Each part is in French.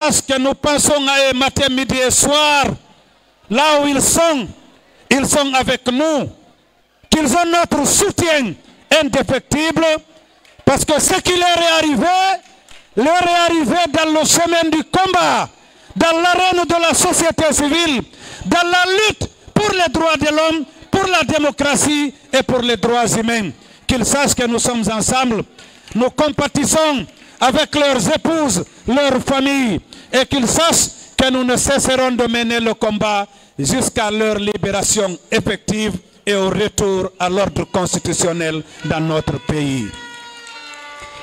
Parce que nous pensons à eux matin, midi et soir, là où ils sont, ils sont avec nous, qu'ils ont notre soutien indéfectible, parce que ce qui leur est arrivé, leur est arrivé dans le chemin du combat, dans l'arène de la société civile, dans la lutte pour les droits de l'homme, pour la démocratie et pour les droits humains. Qu'ils sachent que nous sommes ensemble, nous compatissons avec leurs épouses, leurs familles, et qu'ils sachent que nous ne cesserons de mener le combat jusqu'à leur libération effective et au retour à l'ordre constitutionnel dans notre pays.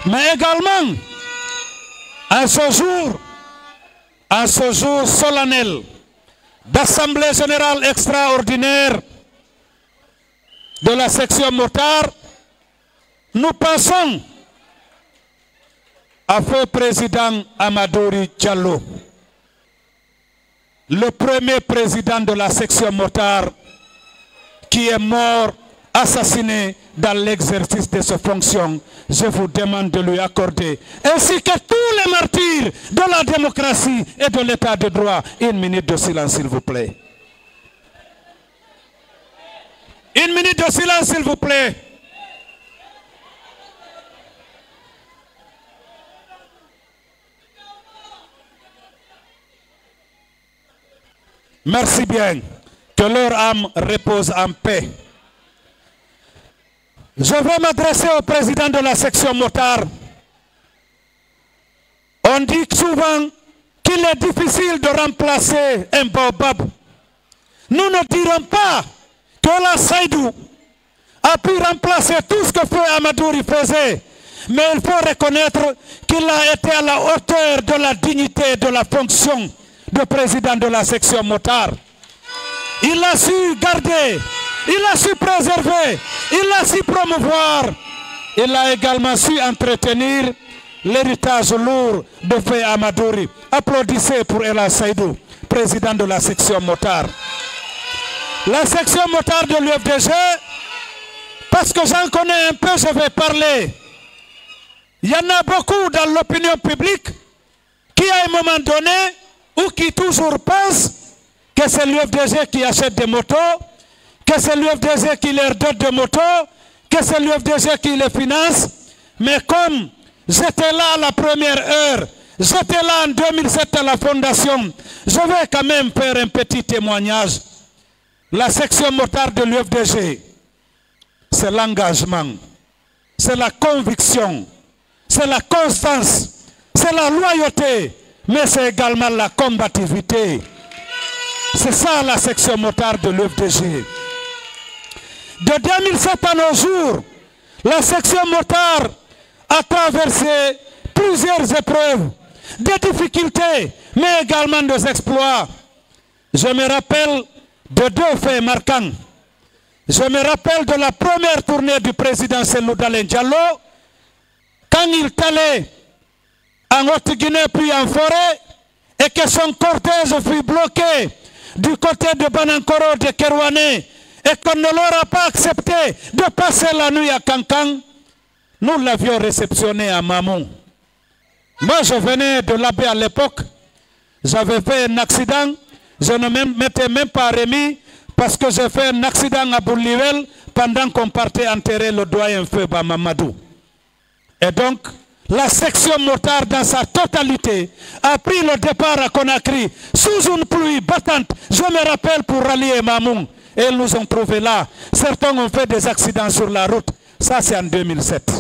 Mais également, à ce jour, à ce jour solennel d'Assemblée générale extraordinaire de la section motard, nous pensons à feu président Amadouri Diallo, le premier président de la section motard qui est mort, assassiné dans l'exercice de ses fonctions. Je vous demande de lui accorder, ainsi que tous les martyrs de la démocratie et de l'état de droit, une minute de silence s'il vous plaît. Une minute de silence s'il vous plaît. Merci bien. Que leur âme repose en paix. Je vais m'adresser au président de la section motard. On dit souvent qu'il est difficile de remplacer un baobab. Nous ne dirons pas que la Saïdou a pu remplacer tout ce que Feu Amadouri faisait. Mais il faut reconnaître qu'il a été à la hauteur de la dignité de la fonction de président de la section motard. Il a su garder, il a su préserver, il a su promouvoir. Il a également su entretenir l'héritage lourd de Feu Amadouri. Applaudissez pour Ella Saïdou, président de la section motard. La section motard de l'UFDG, parce que j'en connais un peu, je vais parler. Il y en a beaucoup dans l'opinion publique qui, à un moment donné, ou qui toujours pensent que c'est l'UFDG qui achète des motos, que c'est l'UFDG qui leur donne des motos, que c'est l'UFDG qui les finance. Mais comme j'étais là à la première heure, j'étais là en 2007 à la fondation, je vais quand même faire un petit témoignage. La section motard de l'UFDG, c'est l'engagement, c'est la conviction, c'est la constance, c'est la loyauté, mais c'est également la combativité. C'est ça la section motard de l'UFDG. De 2007 à nos jours, la section motard a traversé plusieurs épreuves, des difficultés, mais également des exploits. Je me rappelle de deux faits marquants. Je me rappelle de la première tournée du président Selou Diallo, quand il allait en Haute-Guinée puis en forêt, et que son cortège fut bloqué du côté de Banankoro de Kerouané, et qu'on ne leur a pas accepté de passer la nuit à Cancan, nous l'avions réceptionné à Mamou. Moi, je venais de l'abbé à l'époque, j'avais fait un accident, je ne m'étais même pas remis parce que j'ai fait un accident à Boulivel pendant qu'on partait enterrer le doyen feu Mamadou. Et donc, la section motard dans sa totalité a pris le départ à Conakry sous une pluie battante. Je me rappelle pour rallier Mamoun. Et ils nous ont trouvés là. Certains ont fait des accidents sur la route. Ça, c'est en 2007.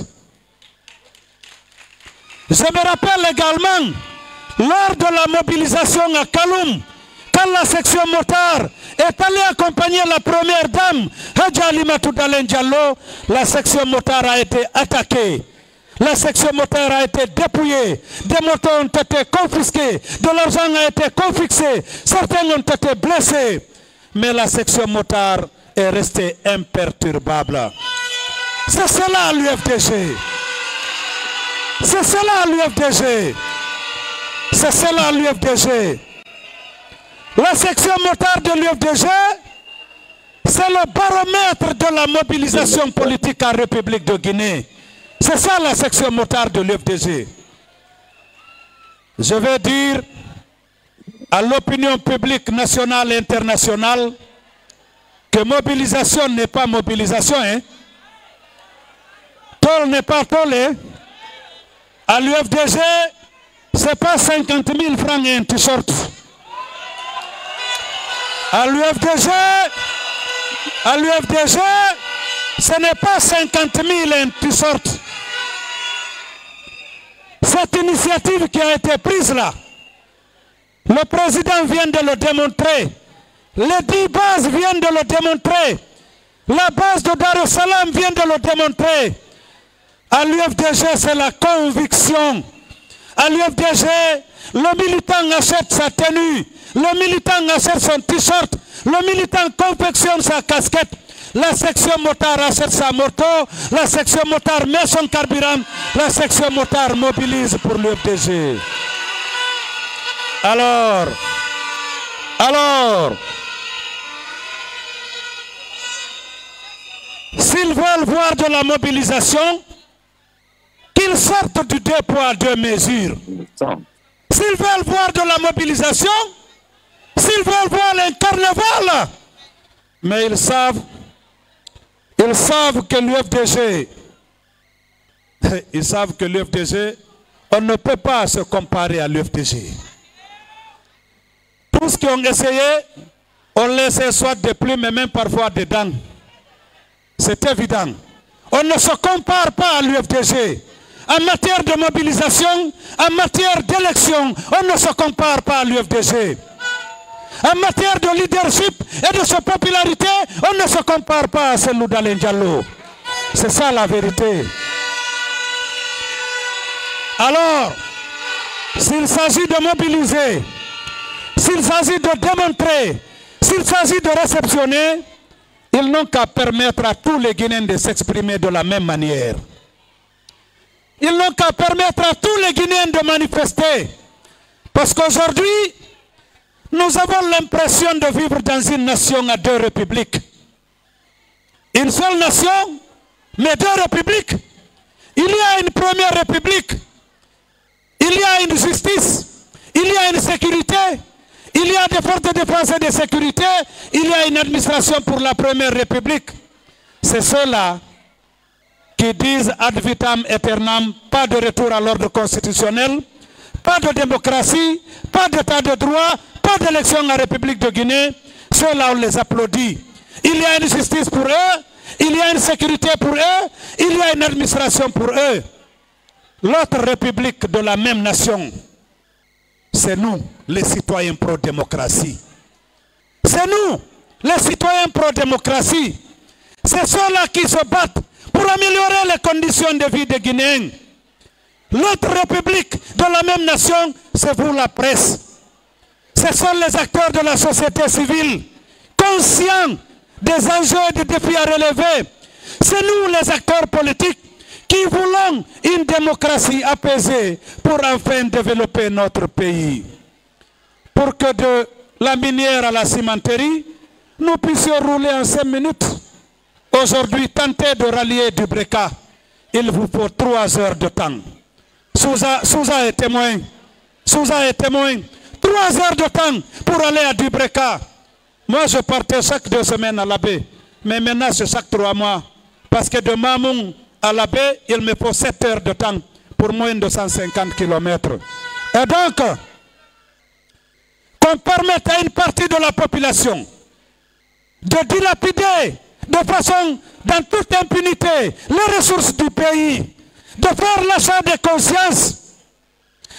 Je me rappelle également, lors de la mobilisation à Kaloum, quand la section motard est allée accompagner la première dame, Hadja Alimatou la section motard a été attaquée. La section motard a été dépouillée, des motos ont été confisqués, de l'argent a été confisqué, certains ont été blessés. Mais la section motard est restée imperturbable. C'est cela l'UFDG. C'est cela l'UFDG. C'est cela l'UFDG. La section motard de l'UFDG, c'est le baromètre de la mobilisation politique en République de Guinée. C'est ça la section motard de l'UFDG. Je vais dire à l'opinion publique nationale et internationale que mobilisation n'est pas mobilisation. Hein? Tol n'est pas tolé. À l'UFDG, ce n'est pas 50 000 francs et un t-shirt. À l'UFDG, à l'UFDG, ce n'est pas 50 000 et un t-shirt. Cette initiative qui a été prise là, le président vient de le démontrer. Les dix bases viennent de le démontrer. La base de Dar es Salaam vient de le démontrer. À l'UFDG, c'est la conviction. À l'UFDG, le militant achète sa tenue. Le militant achète son t-shirt. Le militant confectionne sa casquette. La section motard achète sa moto. La section motard met son carburant. La section motard mobilise pour l'UFDG. Alors, alors, s'ils veulent voir de la mobilisation, qu'ils sortent du deux poids, deux mesures. S'ils veulent voir de la mobilisation, s'ils veulent voir un carnaval, mais ils savent, ils savent que l'UFDG, ils savent que l'UFDG, on ne peut pas se comparer à l'UFDG. Tous qui ont essayé, on laissé soit des plumes et même parfois des dents. C'est évident. On ne se compare pas à l'UFDG. En matière de mobilisation, en matière d'élection, on ne se compare pas à l'UFDG. En matière de leadership et de sa popularité, on ne se compare pas à celui d'Alain. C'est ça la vérité. Alors, s'il s'agit de mobiliser, s'il s'agit de démontrer, s'il s'agit de réceptionner, ils n'ont qu'à permettre à tous les Guinéens de s'exprimer de la même manière. Ils n'ont qu'à permettre à tous les Guinéens de manifester. Parce qu'aujourd'hui, nous avons l'impression de vivre dans une nation à deux républiques. Une seule nation, mais deux républiques. Il y a une première république. Il y a une justice. Il y a une sécurité. Il y a des forces de défense et de sécurité. Il y a une administration pour la première république. C'est ceux-là qui disent ad vitam aeternam, pas de retour à l'ordre constitutionnel, pas de démocratie, pas d'état de droit, pas d'élection en République de Guinée. Ceux-là, on les applaudit. Il y a une justice pour eux, il y a une sécurité pour eux, il y a une administration pour eux. L'autre république de la même nation, c'est nous, les citoyens pro-démocratie. C'est nous, les citoyens pro-démocratie. C'est ceux-là qui se battent pour améliorer les conditions de vie des Guinéens. L'autre république de la même nation, c'est vous la presse. Ce sont les acteurs de la société civile, conscients des enjeux et des défis à relever. C'est nous les acteurs politiques qui voulons une démocratie apaisée pour enfin développer notre pays. Pour que de la minière à la cimenterie, nous puissions rouler en cinq minutes. Aujourd'hui, tenter de rallier du Breka, il vous faut trois heures de temps. Souza, est témoin. Souza est témoin. Trois heures de temps pour aller à Dubreka. Moi, je partais chaque deux semaines à la. Mais maintenant, c'est chaque trois mois. Parce que de Mamoun à la baie, il me faut sept heures de temps pour moins de 150 km. Et donc, qu'on permette à une partie de la population de dilapider de façon, dans toute impunité, les ressources du pays, de faire l'achat de conscience,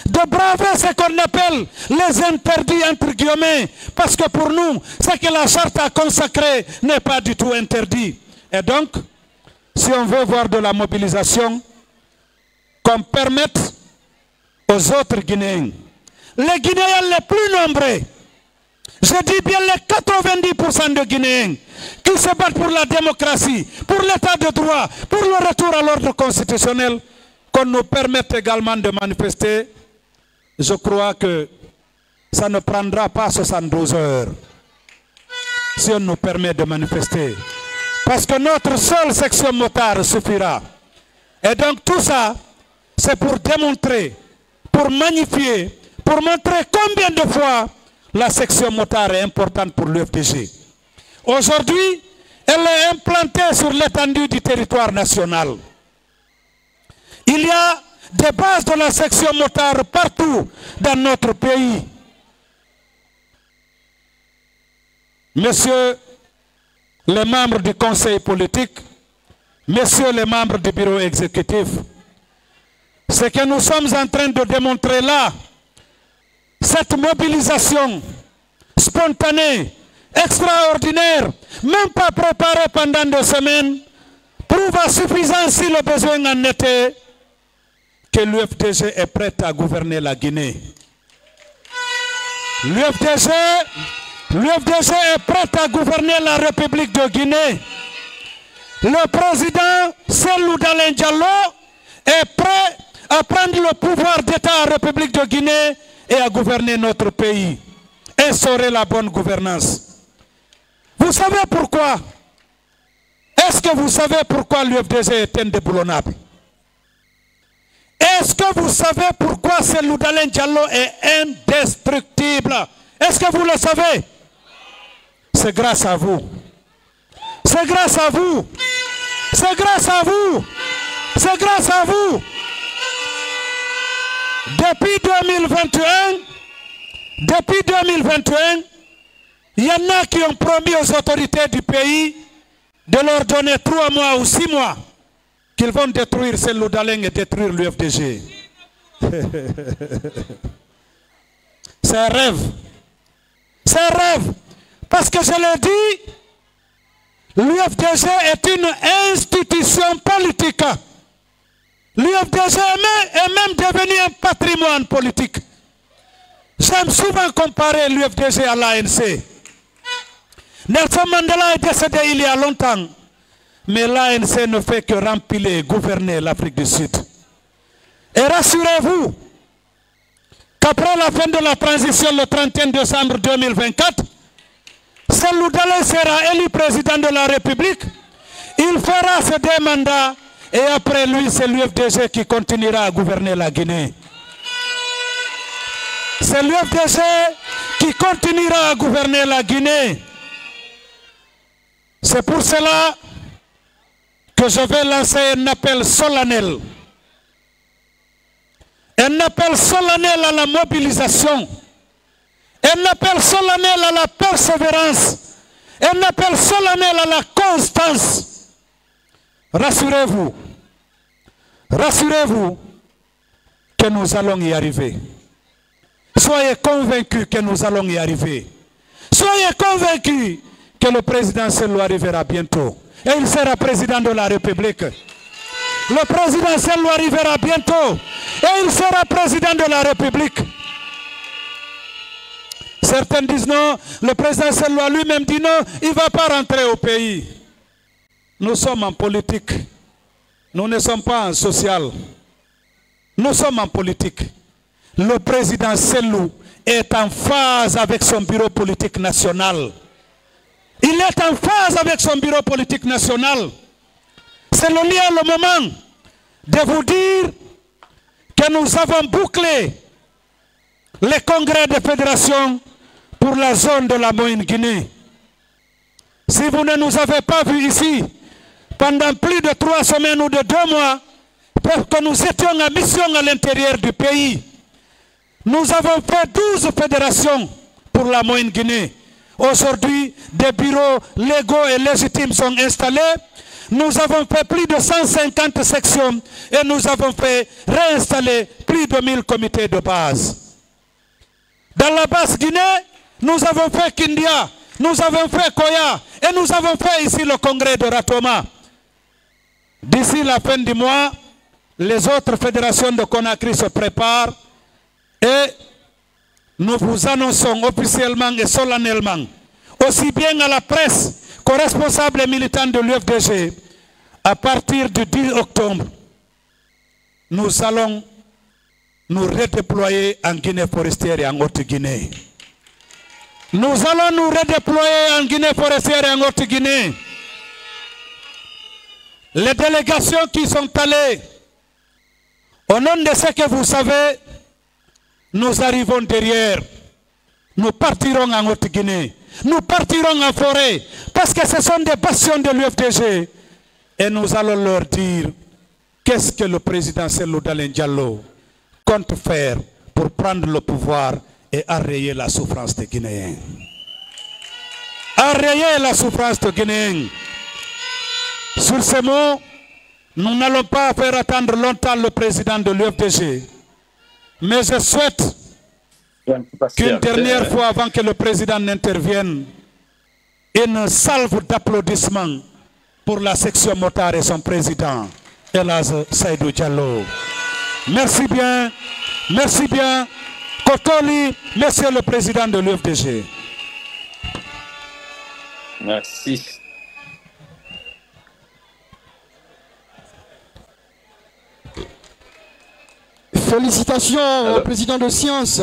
de braver ce qu'on appelle les interdits entre guillemets, parce que pour nous, ce que la charte a consacré n'est pas du tout interdit. Et donc, si on veut voir de la mobilisation, qu'on permette aux autres Guinéens, les Guinéens les plus nombreux, je dis bien les 90% de Guinéens qui se battent pour la démocratie, pour l'état de droit, pour le retour à l'ordre constitutionnel, qu'on nous permette également de manifester, je crois que ça ne prendra pas 72 heures si on nous permet de manifester. Parce que notre seule section motard suffira. Et donc tout ça, c'est pour démontrer, pour magnifier, pour montrer combien de fois la section motard est importante pour l'UFDG. Aujourd'hui, elle est implantée sur l'étendue du territoire national. Il y a des bases de la section motard partout dans notre pays. Messieurs les membres du conseil politique, messieurs les membres du bureau exécutif, ce que nous sommes en train de démontrer là, cette mobilisation spontanée, extraordinaire, même pas préparée pendant deux semaines, prouve à suffisance si le besoin en était que l'UFDG est prête à gouverner la Guinée. L'UFDG est prête à gouverner la République de Guinée. Le président Selou Dalen est prêt à prendre le pouvoir d'État la République de Guinée et à gouverner notre pays. Instaurer la bonne gouvernance. Vous savez pourquoi? Est-ce que vous savez pourquoi l'UFDG est indéboulonnable? Est-ce que vous savez pourquoi Selou Dalen Diallo est indestructible? Est-ce que vous le savez? C'est grâce à vous. C'est grâce à vous. C'est grâce à vous. C'est grâce à vous. Depuis 2021, depuis 2021, il y en a qui ont promis aux autorités du pays de leur donner trois mois ou six mois qu'ils vont détruire Seloudaleng et détruire l'UFDG. C'est un rêve. C'est un rêve. Parce que je l'ai dit, l'UFDG est une institution politique. L'UFDG est même devenu un patrimoine politique. J'aime souvent comparer l'UFDG à l'ANC. Nelson Mandela est décédé il y a longtemps. Mais l'ANC ne fait que remplir et gouverner l'Afrique du Sud. Et rassurez-vous qu'après la fin de la transition le 31 décembre 2024, Selou sera élu président de la République. Il fera ses deux mandats et après lui, c'est l'UFDG qui continuera à gouverner la Guinée. C'est l'UFDG qui continuera à gouverner la Guinée. C'est pour cela que je vais lancer un appel solennel. Un appel solennel à la mobilisation. Un appel solennel à la persévérance. Un appel solennel à la constance. Rassurez-vous. Rassurez-vous que nous allons y arriver. Soyez convaincus que nous allons y arriver. Soyez convaincus que le président Selou arrivera bientôt. Et il sera président de la République. Le président Selou arrivera bientôt. Et il sera président de la République. Certains disent non, le président Selou lui-même dit non, il ne va pas rentrer au pays. Nous sommes en politique. Nous ne sommes pas en social. Nous sommes en politique. Le président Selou est en phase avec son bureau politique national. Il est en phase avec son bureau politique national. C'est le lien, le moment de vous dire que nous avons bouclé les congrès de fédération pour la zone de la Moyenne-Guinée. Si vous ne nous avez pas vus ici pendant plus de trois semaines ou de deux mois, parce que nous étions en mission à l'intérieur du pays, nous avons fait 12 fédérations pour la Moyenne-Guinée. Aujourd'hui, des bureaux légaux et légitimes sont installés. Nous avons fait plus de 150 sections et nous avons fait réinstaller plus de 1000 comités de base. Dans la basse Guinée, nous avons fait Kindia, nous avons fait Koya et nous avons fait ici le congrès de Ratoma. D'ici la fin du mois, les autres fédérations de Conakry se préparent et nous vous annonçons officiellement et solennellement, aussi bien à la presse qu'aux responsables et militants de l'UFDG, à partir du 10 octobre, nous allons nous redéployer en Guinée forestière et en Haute-Guinée. Nous allons nous redéployer en Guinée forestière et en Haute-Guinée. Les délégations qui sont allées, au nom de ce que vous savez, nous arrivons derrière. nous partirons en Haute-Guinée, nous partirons en forêt, parce que ce sont des bastions de l'UFDG. Et nous allons leur dire qu'est-ce que le président Selou Diallo compte faire pour prendre le pouvoir et arrayer la souffrance des Guinéens? Arrayer la souffrance des Guinéens. Sur ces mots, nous n'allons pas faire attendre longtemps le président de l'UFDG. Mais je souhaite qu'une dernière fois, avant que le président n'intervienne, une salve d'applaudissements pour la section motard et son président, Elaz Saïdou Diallo. Merci bien, merci bien. Kokoli, monsieur le président de l'UFDG. Merci. Félicitations au président de Science.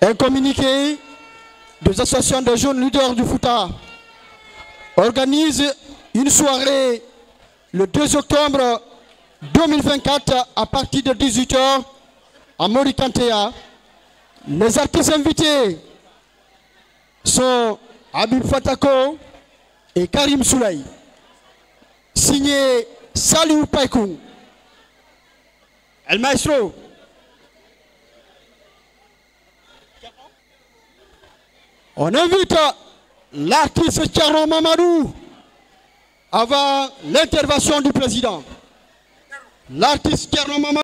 Un communiqué des associations de jeunes leaders du Fouta organise une soirée le 2 octobre 2024 à partir de 18h à Morikantea. Les artistes invités sont Abib Fatako et Karim Souley. Signé Salou Paikou. El maestro. On invite l'artiste Tcharon Mamadou avant l'intervention du président. L'artiste Tcharon Mamadou.